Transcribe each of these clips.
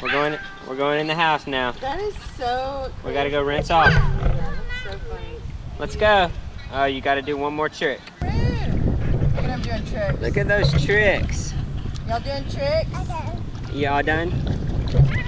We're going. We're going in the house now. That is so. We gotta go rinse off. Yeah, that's so funny. Let's go. Oh, you gotta do one more trick. Look at him doing tricks. Look at those tricks. Y'all doing tricks? Y'all done?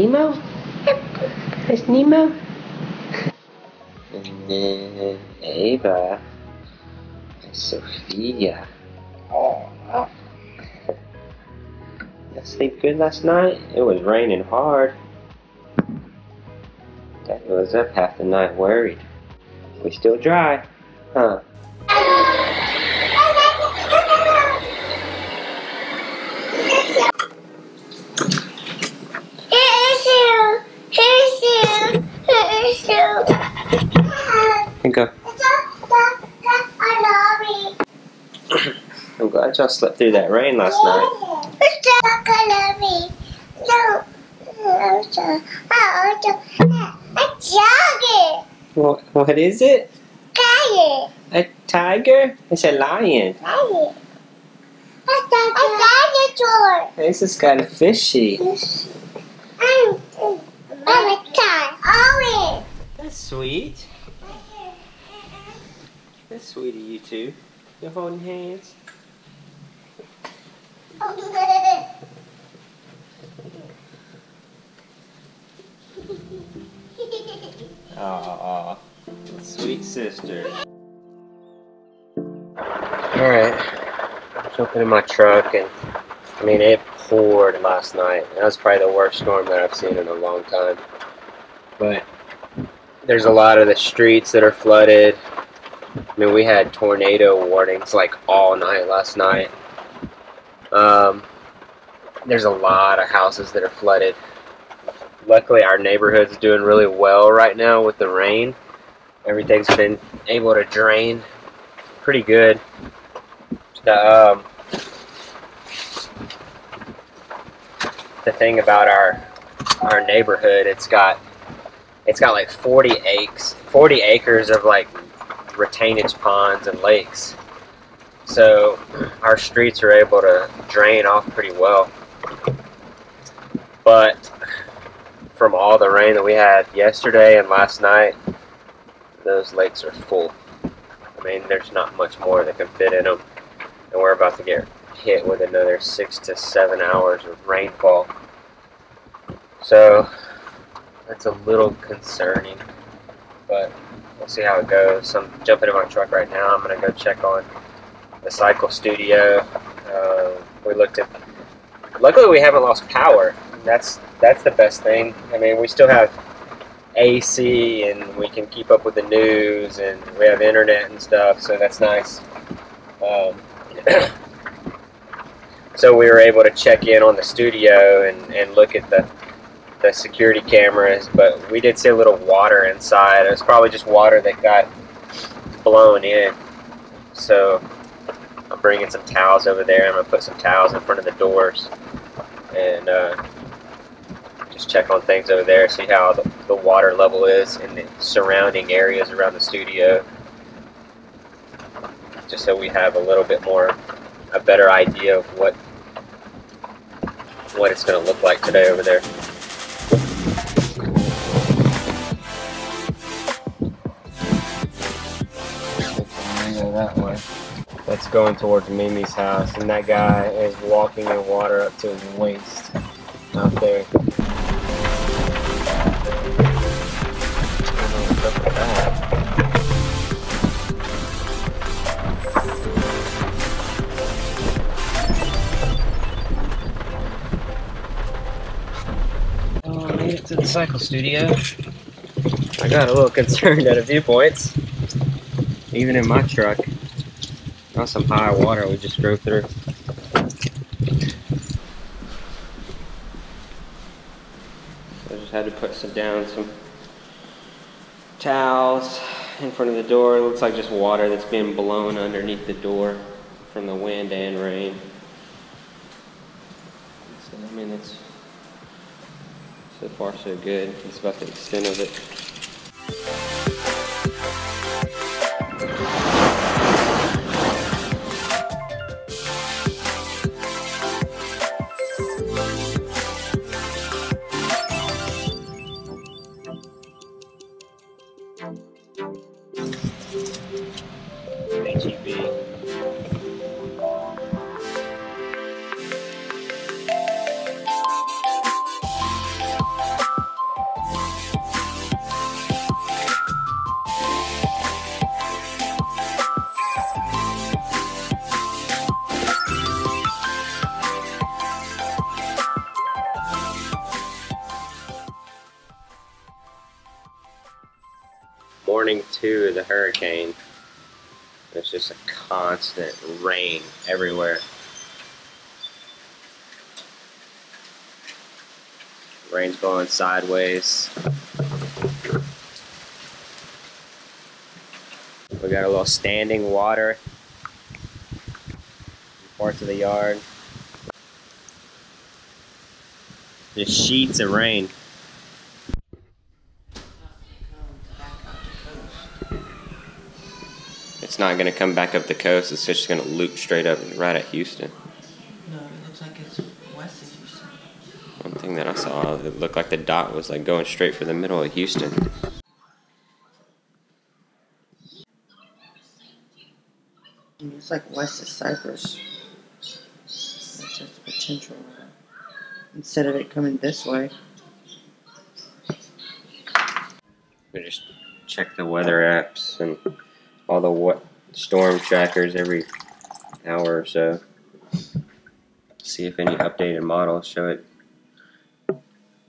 Nemo? That's Nemo? And then Ava. And Sophia. Y'all sleep good last night? It was raining hard. Daddy was up half the night worried. We still dry, huh? And go. I'm glad y'all slept through that rain last night. What, what is it? A tiger? It's a lion. Lion. A, a dinosaur. This has got a fishy. That's sweet. That's sweet of you two. You're holding hands. Aw, sweet sister. Alright, jumping in my truck and I mean it poured last night. That was probably the worst storm that I've seen in a long time. But there's a lot of the streets that are flooded. I mean we had tornado warnings like all night last night. Um, there's a lot of houses that are flooded. Luckily, our neighborhood's doing really well right now with the rain. Everything's been able to drain pretty good. The, um, the thing about our our neighborhood, it's got it's got like 40 acres, 40 acres of like retainage ponds and lakes. So our streets are able to drain off pretty well. But from all the rain that we had yesterday and last night, those lakes are full. I mean, there's not much more that can fit in them. And we're about to get hit with another six to seven hours of rainfall. So that's a little concerning, but we'll see how it goes. I'm jumping in my truck right now. I'm gonna go check on the cycle studio. Uh, we looked at. Luckily, we haven't lost power. That's that's the best thing. I mean, we still have AC and we can keep up with the news and we have internet and stuff, so that's nice. Um, So we were able to check in on the studio and, and look at the the security cameras, but we did see a little water inside. It was probably just water that got blown in. So I'm bringing some towels over there. I'm gonna put some towels in front of the doors and uh, just check on things over there, see how the, the water level is in the surrounding areas around the studio. Just so we have a little bit more, a better idea of what what it's going to look like today over there. That's going towards Mimi's house, and that guy is walking in water up to his waist out there. I made it to the cycle studio. I got a little concerned at a few points, even in my truck. Got some high water we just drove through. I just had to put some down some towels in front of the door. It looks like just water that's been blown underneath the door from the wind and rain. So, I mean, it's so far so good. It's about the extent of it. Hurricane. It's just a constant rain everywhere. Rain's going sideways. We got a little standing water in parts of the yard. Just sheets of rain. Not going to come back up the coast. It's just going to loop straight up right at Houston. No, it looks like it's west of Houston. One thing that I saw, it looked like the dot was like going straight for the middle of Houston. It's like west of Cypress. That's its potential. Instead of it coming this way. We just check the weather apps and all the what storm trackers every hour or so. See if any updated models show it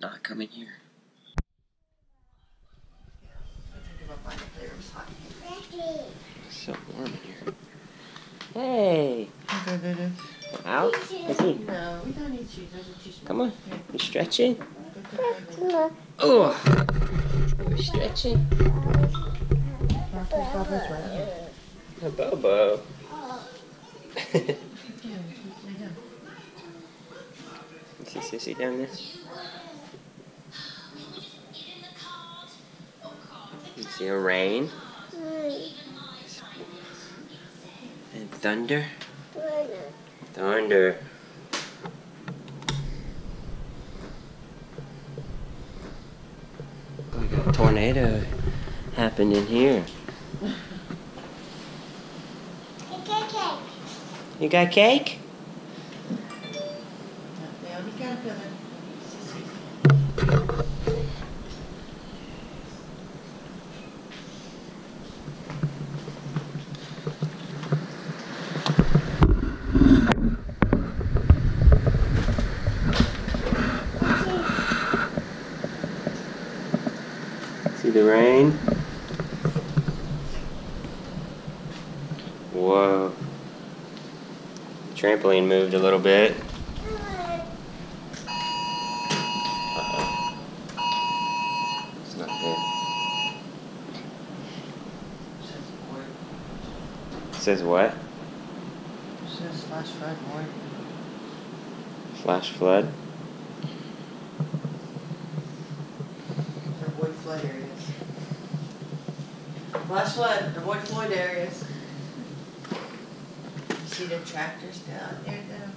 not coming here. It's so warm in here. Hey, out. We don't need. Come on, you stretching? Oh, you stretching? A Bobo. See Sissy down there? You see a rain and thunder. Thunder. Like a tornado happened in here. You got cake? trampoline moved a little bit. Uh-huh. says what? It says flash flood. Flash flood? Avoid flood areas. Flash flood, avoid flood areas. See the tractors down there now?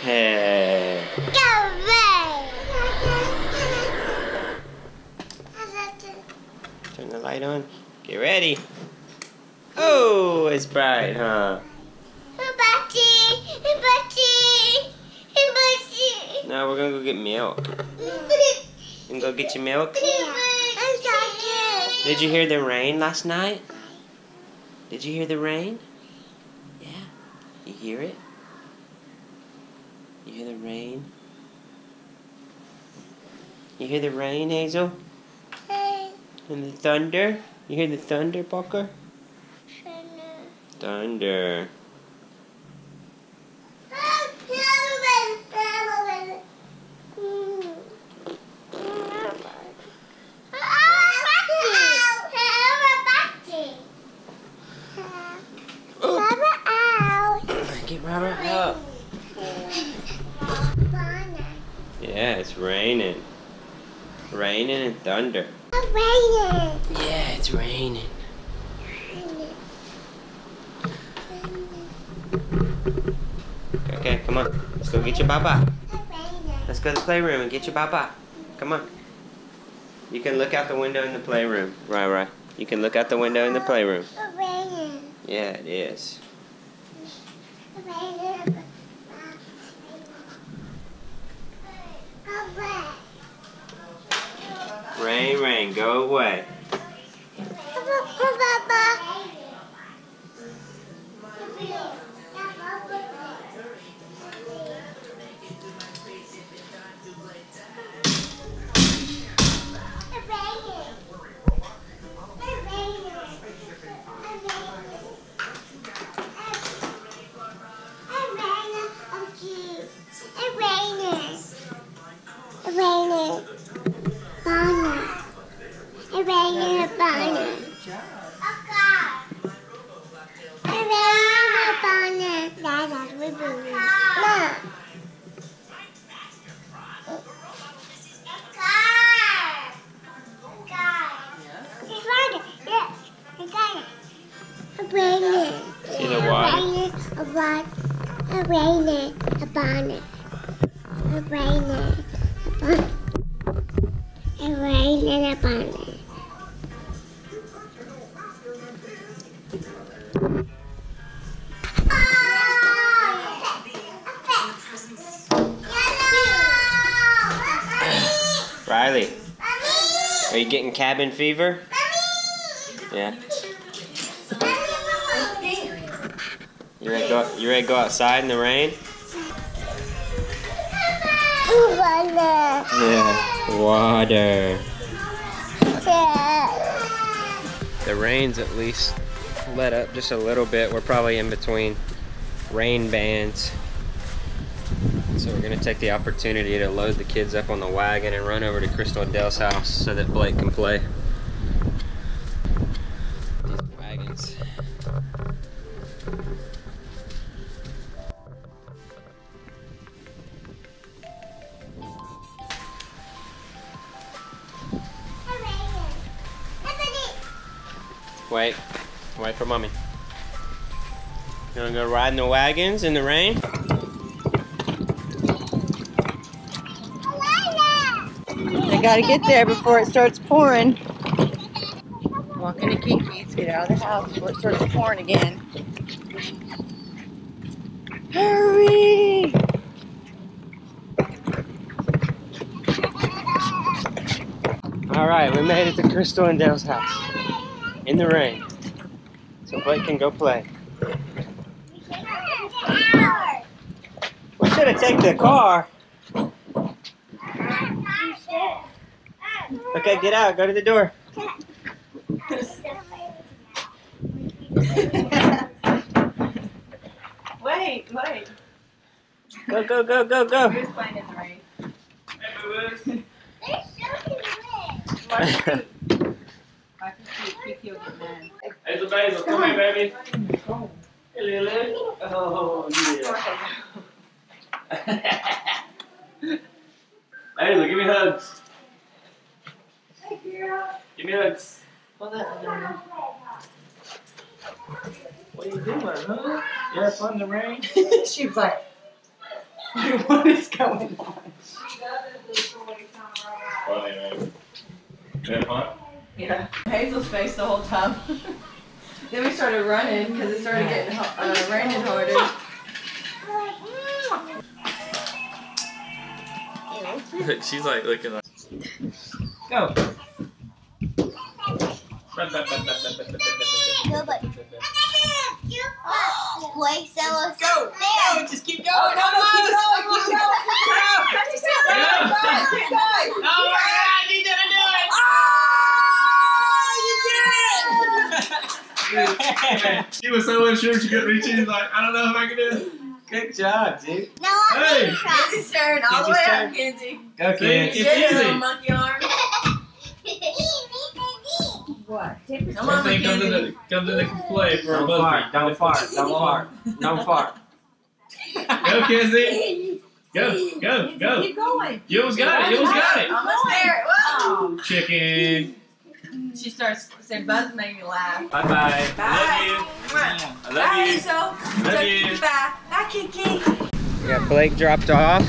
Hey. Turn the light on. Get ready. Oh, it's bright, huh? Now we're gonna go get milk. And go get your milk. Did you hear the rain last night? Did you hear the rain? Yeah. You hear it? You hear the rain? You hear the rain, Hazel? Hey. And the thunder? You hear the thunder, Parker? Thunder. Thunder. Get Robert up. Yeah, it's raining. Raining and thunder. It's raining. Yeah, it's raining. Okay, come on. Let's go get your baba. Let's go to the playroom and get your baba. Come on. You can look out the window in the playroom. Right, right. You can look out the window in the playroom. Yeah, it is. Rain, rain, go away. A rainy, a bonnet. Riley, are you getting cabin fever? Yeah. You ready to go, you ready to go outside in the rain? Yeah. Water. The rain's at least let up just a little bit. We're probably in between rain bands. So we're gonna take the opportunity to load the kids up on the wagon and run over to Crystal Dale's house so that Blayke can play. Mommy. You wanna go ride in the wagons in the rain? I gotta get there before it starts pouring. Walking to Kiki's, get out of the house before it starts pouring again. Hurry! Alright, we made it to Crystal and Dale's house. In the rain. So Blayke can go play. We should have taken the car. Okay, get out. Go to the door. Wait, wait. Go, go, go, go, go. Who's playing in the rain? Hazel Basil, come here, baby. Hey, Lily. Oh, yeah. Hazel, give me hugs. Give me hugs. What are you doing, huh? You have fun in the rain? she was like, what is going on? Funny, man. You have fun? Yeah. Hazel's face the whole time. then we started running because it started getting ho- uh, raining harder. She's like looking like. Go. Boy, so so there. Just keep going. Oh, no, no, keep going, keep going. Keep going. Oh my God, you didn't do it! She was so unsure she couldn't reach it. She's like, I don't know if I can do it. Good job, dude. No, I'm Hey. gonna try. Kenzie's turn all the way up, Kenzie. Go, Get It's your easy. monkey arm. What? Come on, This thing comes Mackenzie. into, comes into play for a Don't buzz fart, beat. don't fart, don't fart, don't fart. Go, Kenzie. Go, go, go. Keep going. You almost got it. You almost got it. Almost there. Whoa. Chicken. She starts saying Buzz made me laugh. Bye bye. Bye. I love Bye, you. Hazel. Love you. Bye. Bye, Kiki. We got Blayke dropped off.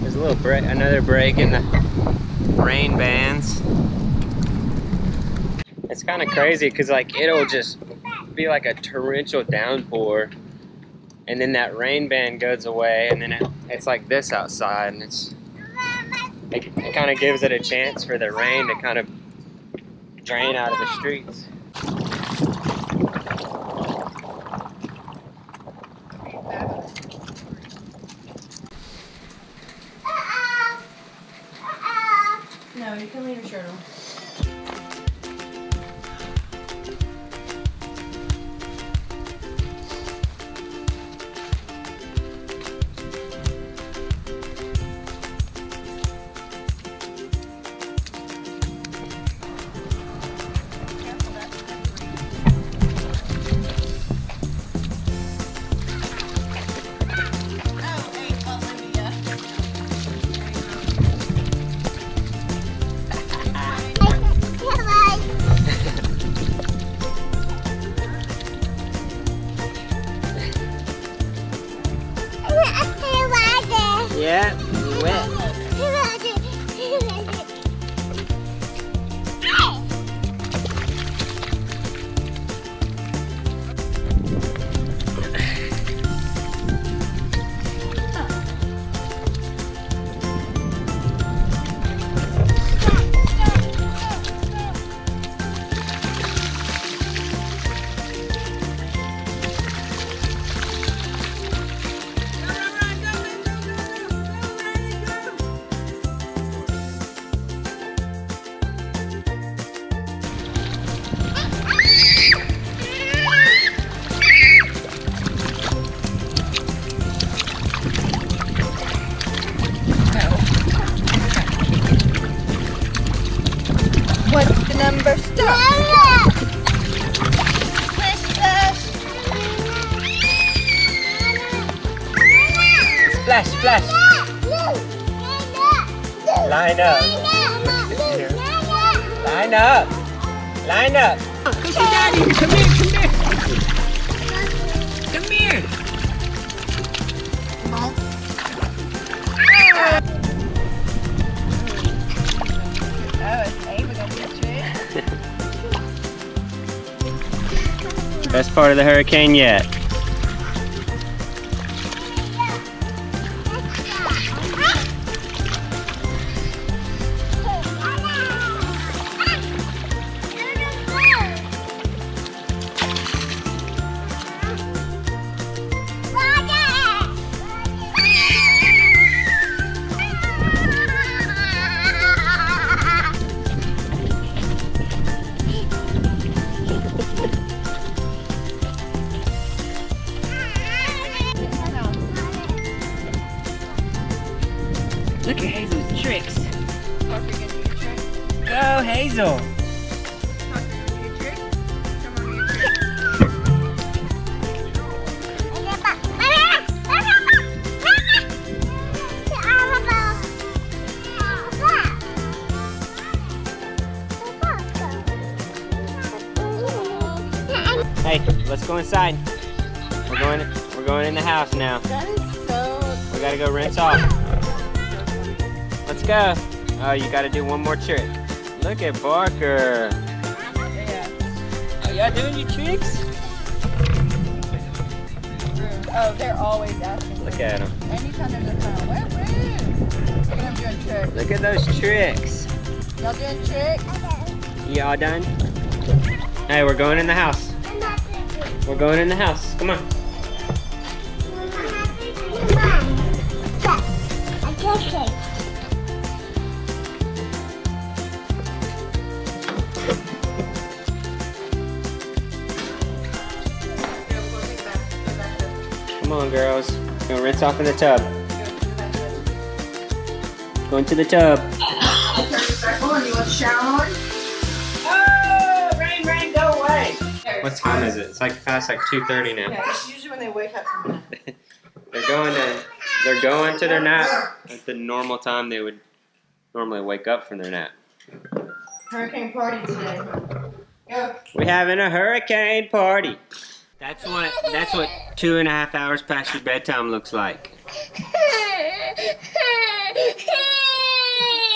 There's a little break, another break in the rain bands. It's kind of crazy because like it'll just be like a torrential downpour, and then that rain band goes away, and then it, it's like this outside, and it's it, it kind of gives it a chance for the rain to kind of drain out of the streets. Best part of the hurricane yet. Look at Hazel's tricks. Go, Hazel! Hey, let's go inside. We're going we're going in the house now. That is so We gotta go rinse off. Let's go. Oh, you gotta do one more trick. Look at Barker. Are y'all doing your tricks? Oh, they're always asking. Look at them. Anytime there's a phone. Where, where? Look at them doing tricks. Look at those tricks. Y'all doing tricks? You all done? Hey, we're going in the house. We're going in the house. Come on. Come on, girls. Gonna rinse off in the tub. Going to the tub. Oh, rain, rain, go away. What time is it? It's like past like 2:30 now. Yeah, it's usually when they wake up from that. They're going to they're going to their nap at the normal time they would normally wake up from their nap. Hurricane party today. Go. We're having a hurricane party. That's what that's what two and a half hours past your bedtime looks like.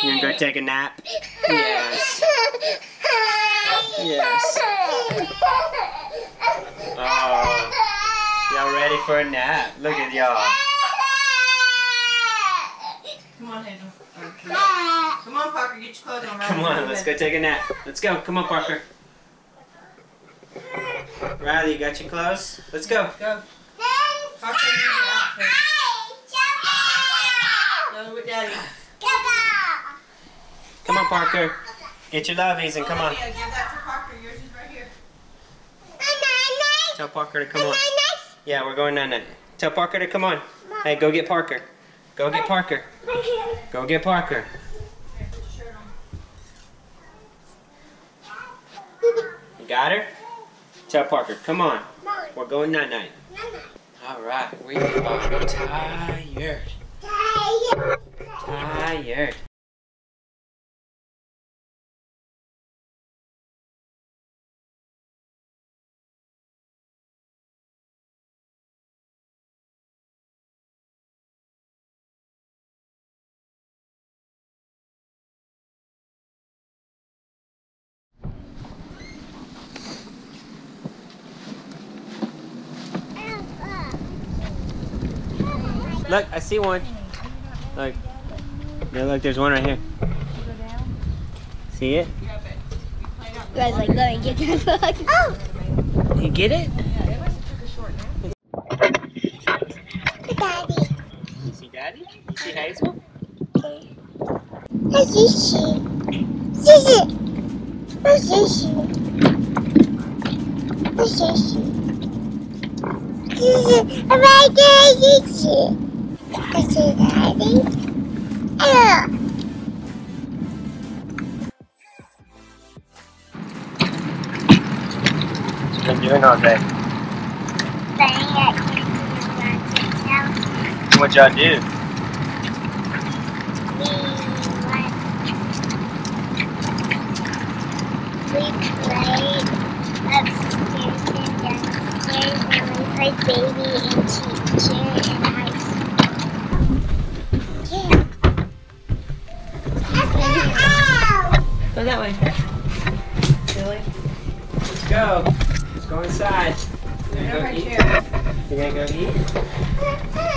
You gonna go take a nap? Yes. Yes. Oh, y'all ready for a nap? Look at y'all. Come on, Hazel. Come on, Parker, get your clothes on. Come on, let's go take a nap. Let's go. Come on, Parker. Riley, you got your clothes? Let's go. Go. Parker, you your outfit. Go with Daddy. Come on, Parker. Get your lovies and come on. Yeah, give that to Parker. Yours is right here. Tell Parker to come on. Yeah, we're going night night. Tell Parker to come on. Hey, go get Parker. Go get Parker. Go get Parker. Here, put your shirt on. You got her? Tell Parker, come on. We're going night night. All right, we are tired. tired. Tired. Look, I see one. Look. Yeah, look, there's one right here. See it? guys like, let me get that. Oh, You get it? Daddy. You see Daddy? You see Hazel? That's Shishi. Shishi. Where's Shishi? Where's Shishi? Shishi. Right there, Shishi. Where's Daddy? Oh. What you been doing all day? Playing at Grandma's house. What y'all do? We went. We played upstairs and downstairs, and we played baby and teacher that way. Billy. Let's go. Let's go inside. You Go gonna go eat? here. You gonna go eat?